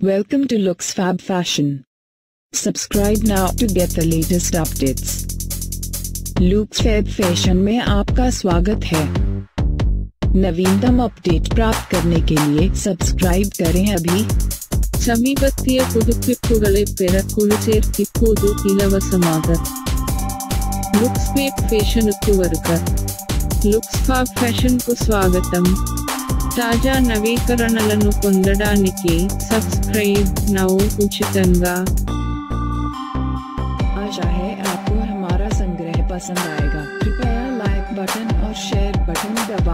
Welcome to Looks Fab Fashion. Subscribe now to get the latest updates. Looks Fab Fashion में आपका स्वागत है नवीनतम अपडेट प्राप्त करने के लिए सब्सक्राइब करें अभी சமீபத்திய புதுப்பிப்புகளை பெற குழு சேர்த்திப்போது இலவசமாக லுக்ஸ் பேப் ஃபேஷனுக்கு வருக லுக்ஸ் తాజా నవీకరణలను పొందడానికి సబ్స్క్రైబ్ నౌ ఉచితంగా आशा है आपको हमारा संग्रह पसंद आएगा कृपया लाइक बटन और शेयर बटन दबा